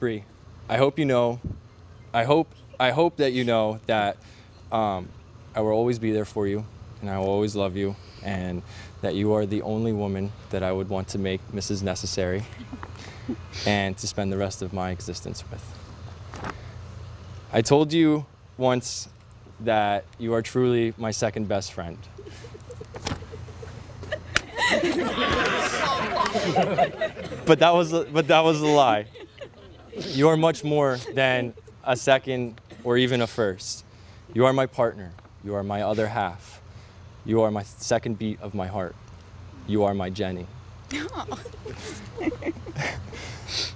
Bree, I hope you know, I hope, I hope that you know that um, I will always be there for you, and I will always love you, and that you are the only woman that I would want to make Mrs. Necessary, and to spend the rest of my existence with. I told you once that you are truly my second best friend. but that was but that was a lie. You are much more than a second or even a first. You are my partner. You are my other half. You are my second beat of my heart. You are my Jenny.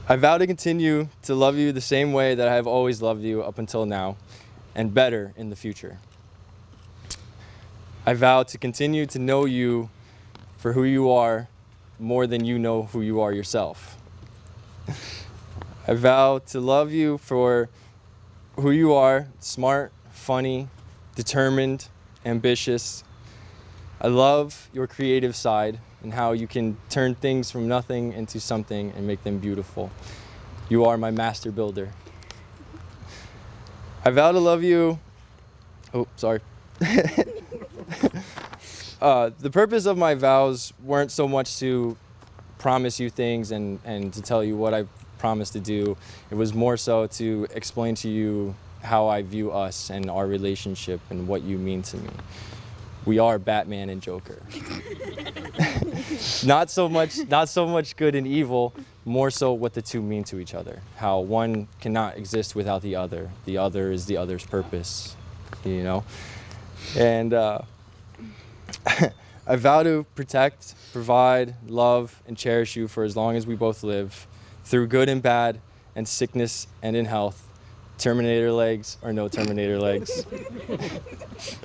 I vow to continue to love you the same way that I have always loved you up until now, and better in the future. I vow to continue to know you for who you are more than you know who you are yourself. I vow to love you for who you are smart, funny, determined, ambitious. I love your creative side and how you can turn things from nothing into something and make them beautiful. You are my master builder. I vow to love you. Oh, sorry. uh, the purpose of my vows weren't so much to promise you things and, and to tell you what I promised to do. It was more so to explain to you how I view us and our relationship and what you mean to me. We are Batman and Joker. not so much not so much good and evil, more so what the two mean to each other. How one cannot exist without the other. The other is the other's purpose, you know? And uh, I vow to protect, provide, love, and cherish you for as long as we both live, through good and bad, and sickness and in health, Terminator legs or no Terminator legs.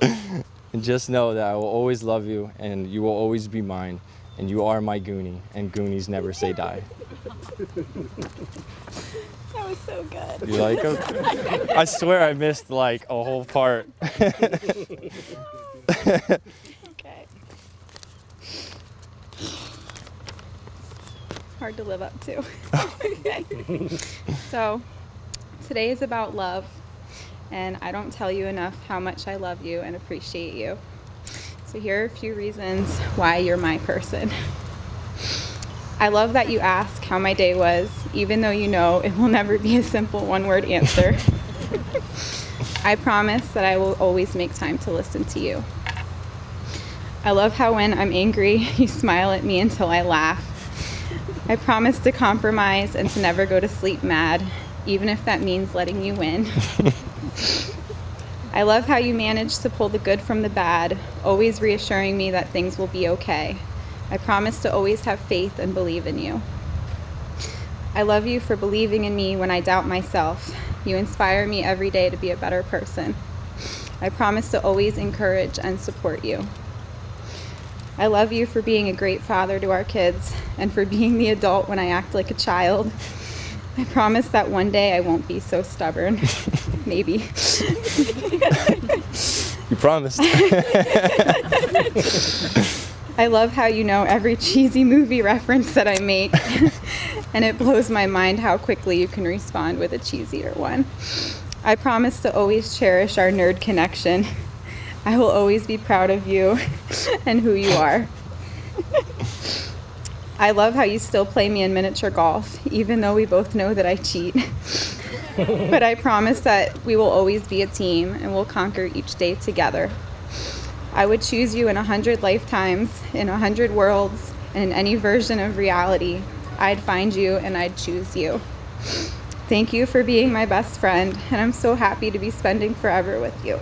and just know that I will always love you and you will always be mine. And you are my Goonie, and Goonies never say die. That was so good. You like them? I swear I missed like a whole part. Okay. Hard to live up to. So, today is about love, and I don't tell you enough how much I love you and appreciate you. So, here are a few reasons why you're my person. I love that you ask how my day was, even though you know it will never be a simple one word answer. I promise that I will always make time to listen to you. I love how when I'm angry, you smile at me until I laugh. I promise to compromise and to never go to sleep mad, even if that means letting you win. I love how you manage to pull the good from the bad, always reassuring me that things will be okay. I promise to always have faith and believe in you. I love you for believing in me when I doubt myself. You inspire me every day to be a better person. I promise to always encourage and support you. I love you for being a great father to our kids and for being the adult when I act like a child. I promise that one day I won't be so stubborn. Maybe. You promised. I love how you know every cheesy movie reference that I make, and it blows my mind how quickly you can respond with a cheesier one. I promise to always cherish our nerd connection. I will always be proud of you and who you are. I love how you still play me in miniature golf, even though we both know that I cheat. but I promise that we will always be a team and we'll conquer each day together. I would choose you in a hundred lifetimes, in a hundred worlds, and in any version of reality. I'd find you and I'd choose you. Thank you for being my best friend, and I'm so happy to be spending forever with you.